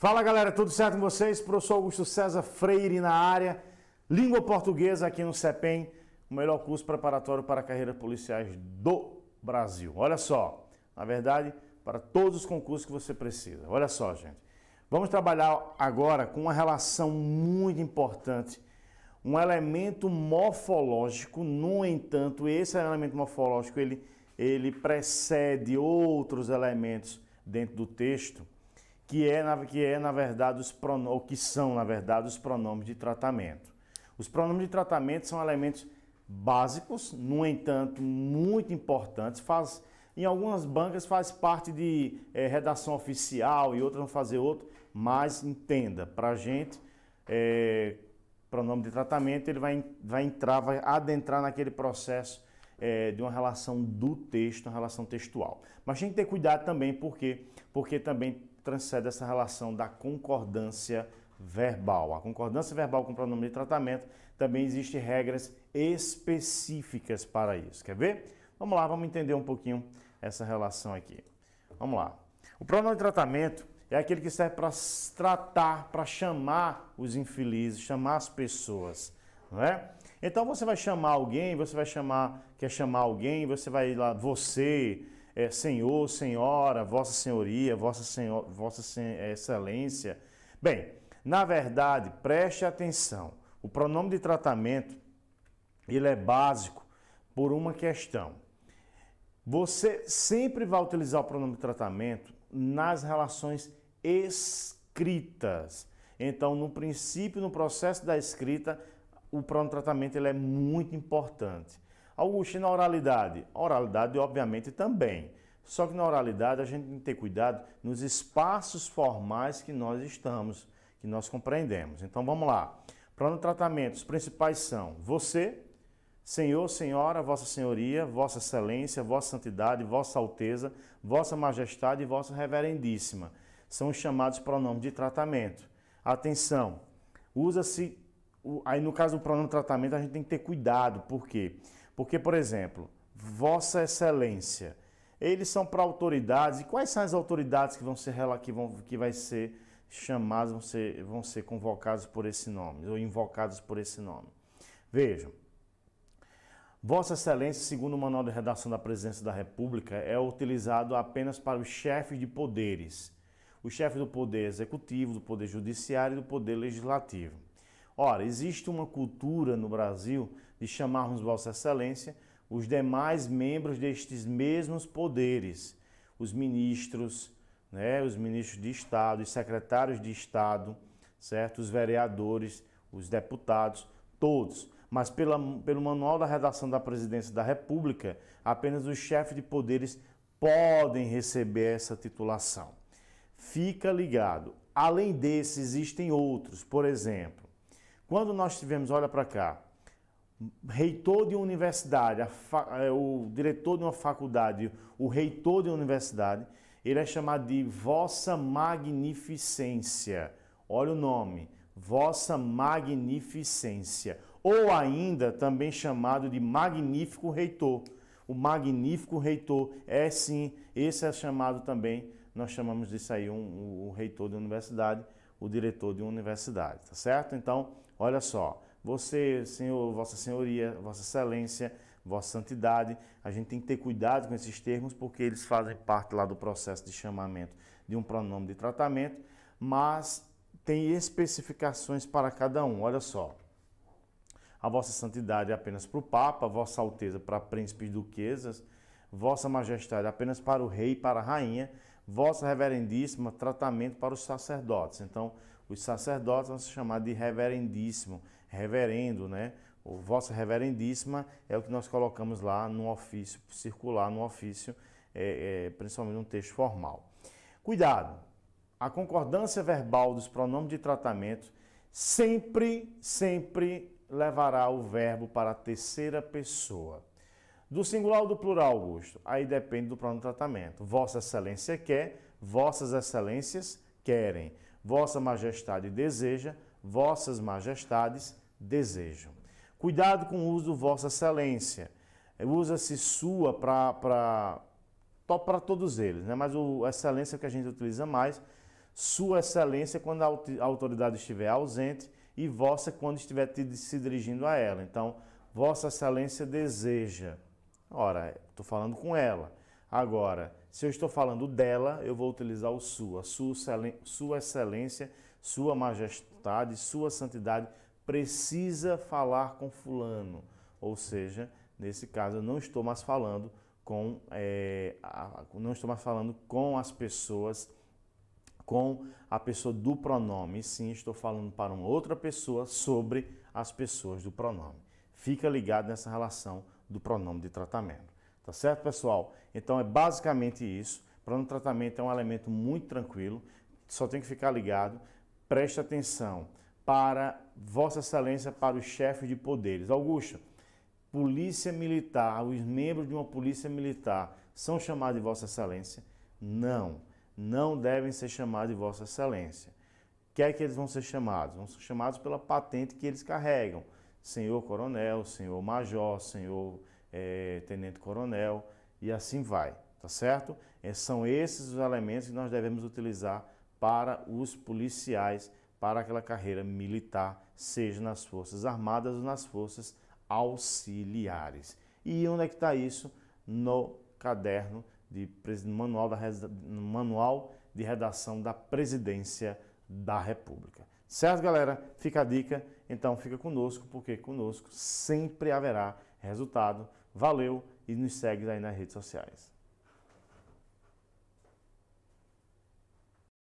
Fala galera, tudo certo com vocês? Professor Augusto César Freire na área, língua portuguesa aqui no CEPEM, o melhor curso preparatório para carreiras policiais do Brasil. Olha só, na verdade, para todos os concursos que você precisa. Olha só, gente. Vamos trabalhar agora com uma relação muito importante, um elemento morfológico, no entanto, esse elemento morfológico ele, ele precede outros elementos dentro do texto que é, na, que é, na verdade, os pronomes, que são, na verdade, os pronomes de tratamento. Os pronomes de tratamento são elementos básicos, no entanto, muito importantes. Faz, em algumas bancas faz parte de é, redação oficial e outras vão fazer outro, mas entenda, para a gente, é, pronome de tratamento, ele vai, vai entrar, vai adentrar naquele processo é, de uma relação do texto, uma relação textual. Mas tem que ter cuidado também, porque porque também transcende essa relação da concordância verbal. A concordância verbal com o pronome de tratamento também existem regras específicas para isso. Quer ver? Vamos lá, vamos entender um pouquinho essa relação aqui. Vamos lá. O pronome de tratamento é aquele que serve para tratar, para chamar os infelizes, chamar as pessoas, não é? Então você vai chamar alguém, você vai chamar, quer chamar alguém, você vai lá, você, é, Senhor, Senhora, Vossa Senhoria, Vossa, Senhor, Vossa é, Excelência. Bem, na verdade, preste atenção. O pronome de tratamento ele é básico por uma questão. Você sempre vai utilizar o pronome de tratamento nas relações escritas. Então, no princípio, no processo da escrita, o pronome de tratamento ele é muito importante. Augusto, na oralidade? oralidade, obviamente, também. Só que na oralidade a gente tem que ter cuidado nos espaços formais que nós estamos, que nós compreendemos. Então vamos lá. Para o tratamento, os principais são você, Senhor, Senhora, Vossa Senhoria, Vossa Excelência, Vossa Santidade, Vossa Alteza, Vossa Majestade e Vossa Reverendíssima. São os chamados pronomes de tratamento. Atenção, usa-se. Aí no caso do pronome de tratamento a gente tem que ter cuidado. Por quê? Porque, por exemplo, Vossa Excelência, eles são para autoridades. E quais são as autoridades que vão ser que vão que vai ser chamadas, vão ser, vão ser por esse nome ou invocadas por esse nome? Vejam. Vossa Excelência, segundo o Manual de Redação da Presidência da República, é utilizado apenas para os chefes de poderes. O chefe do poder executivo, do poder judiciário e do poder legislativo. Ora, existe uma cultura no Brasil de chamarmos Vossa Excelência os demais membros destes mesmos poderes, os ministros, né, os ministros de Estado, os secretários de Estado, certo? os vereadores, os deputados, todos. Mas pela, pelo manual da redação da Presidência da República, apenas os chefes de poderes podem receber essa titulação. Fica ligado. Além desses, existem outros. Por exemplo, quando nós tivemos, olha para cá, reitor de uma universidade, é, o diretor de uma faculdade, o reitor de uma universidade, ele é chamado de Vossa Magnificência. Olha o nome, Vossa Magnificência. Ou ainda também chamado de Magnífico Reitor. O Magnífico Reitor é sim, esse é chamado também, nós chamamos disso aí um, um, o reitor de uma universidade, o diretor de uma universidade, tá certo? Então, olha só. Você, Senhor, Vossa Senhoria, Vossa Excelência, Vossa Santidade, a gente tem que ter cuidado com esses termos porque eles fazem parte lá do processo de chamamento de um pronome de tratamento, mas tem especificações para cada um. Olha só. A Vossa Santidade é apenas para o Papa, Vossa Alteza para príncipes e duquesas, Vossa Majestade apenas para o rei e para a rainha, Vossa Reverendíssima, tratamento para os sacerdotes. Então, os sacerdotes vão se chamar de reverendíssimo, reverendo, né? O Vossa Reverendíssima é o que nós colocamos lá no ofício circular, no ofício, é, é, principalmente no texto formal. Cuidado! A concordância verbal dos pronomes de tratamento sempre, sempre levará o verbo para a terceira pessoa. Do singular ou do plural, Augusto? Aí depende do pronome de tratamento. Vossa Excelência quer, Vossas Excelências querem. Vossa Majestade deseja, Vossas Majestades desejam. Cuidado com o uso do Vossa Excelência. Usa-se sua para todos eles, né? mas o Excelência que a gente utiliza mais. Sua Excelência quando a autoridade estiver ausente e Vossa quando estiver se dirigindo a ela. Então, Vossa Excelência deseja. Ora, estou falando com ela. Agora, se eu estou falando dela, eu vou utilizar o sua. Sua, Excelência, Sua Majestade, Sua Santidade precisa falar com Fulano. Ou seja, nesse caso, eu não estou mais falando com, é, a, não estou mais falando com as pessoas com a pessoa do pronome, sim, estou falando para uma outra pessoa sobre as pessoas do pronome. Fica ligado nessa relação do pronome de tratamento. Tá certo, pessoal? Então é basicamente isso. Pronome de tratamento é um elemento muito tranquilo, só tem que ficar ligado. Preste atenção para Vossa Excelência, para os chefes de poderes. Augusto, polícia militar, os membros de uma polícia militar são chamados de Vossa Excelência? Não não devem ser chamados de Vossa Excelência. que é que eles vão ser chamados? Vão ser chamados pela patente que eles carregam. Senhor Coronel, Senhor Major, Senhor é, Tenente Coronel e assim vai, tá certo? É, são esses os elementos que nós devemos utilizar para os policiais, para aquela carreira militar, seja nas Forças Armadas ou nas Forças Auxiliares. E onde é que está isso? No caderno de manual, da, manual de redação da Presidência da República. Certo, galera? Fica a dica. Então fica conosco, porque conosco sempre haverá resultado. Valeu e nos segue aí nas redes sociais.